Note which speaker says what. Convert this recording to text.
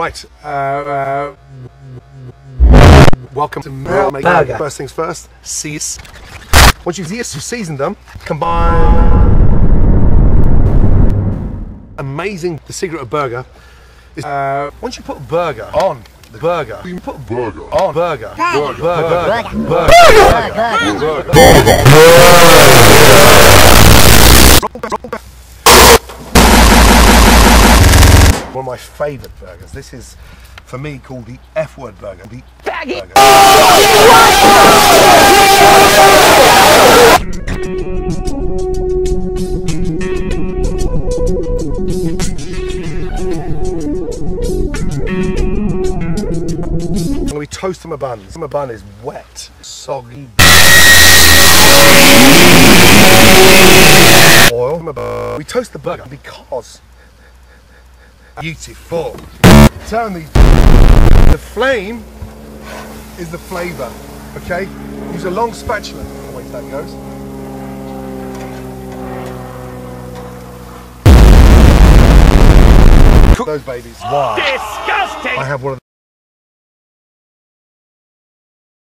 Speaker 1: Right. Uh, uh, welcome to Mel Make
Speaker 2: Burger.
Speaker 1: First things first, seas. Once you've you've seasoned them, combine. Amazing. The secret of burger is uh, once you put burger on the burger, you can put burger on burger. burger, burger, burger, burger, burger. One of my favourite burgers. This is, for me, called the F word burger. The burger. I'm going to be toasting my buns. My bun is wet, soggy. Oil. We toast the burger because beautiful. Turn the the flame is the flavour. Okay. Use a long spatula. Wait, that goes. Cook those babies. Wow.
Speaker 3: Disgusting!
Speaker 1: I have one of